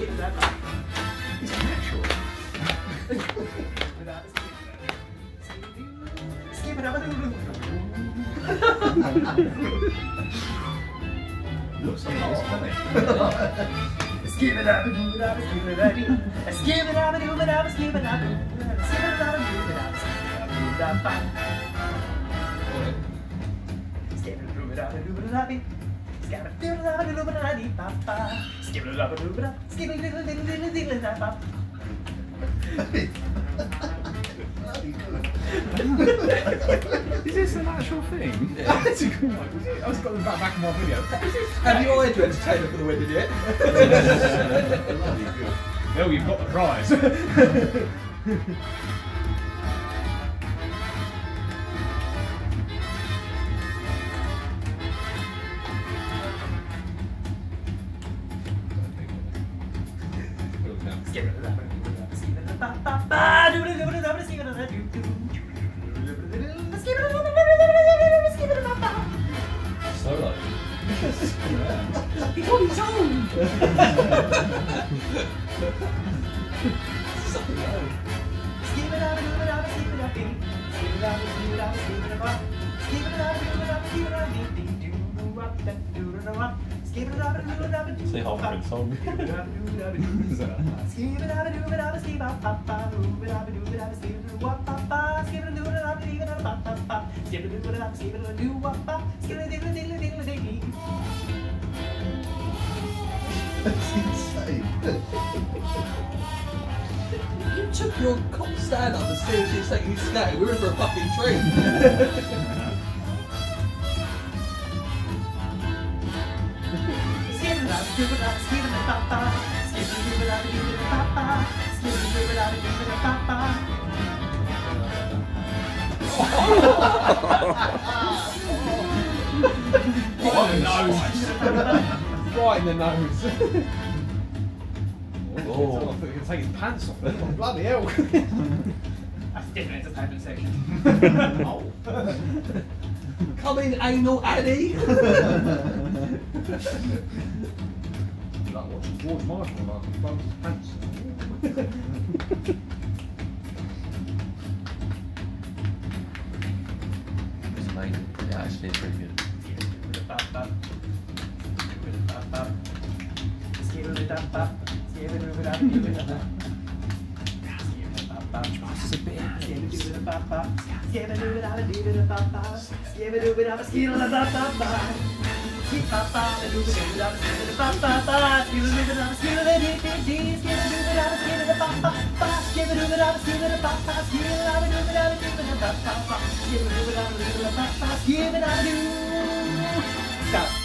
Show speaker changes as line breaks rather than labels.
Skip are you?
oh, yeah.
Looks like it's.
Skip it up, do it up, skip it up, skip it up, do it up, skip it up, skip it up, do it up, skip it up, skip it do it up, it skip it it up, do it up, skip it up, do it up, skip it it up, do it up.
Is this an actual thing?
Yeah.
That's a good one. I was got the back, back of my video.
Have you eyed your entertainer for the wedding yet?
no, you've got the prize.
Skip it up, skip it up, do it up, skip it up. Skip it up, skip it up.
Solo.
He's on his own. Skip it up, do it up, skip it up, skip it up, skip it up, skip it up, do it up, skip it up,
Say whole different song.
That's insane.
You took your cock stand up as seriously as taking skate. We were in for a fucking treat.
Right in the nose. right in the nose. Oh, I thought he could take his pants off. then. Bloody hell.
That's a different entertainment section.
oh.
Come in, anal Annie.
Like watching George Marshall like he throws his pants.
It's amazing. It actually is pretty good.
Stop.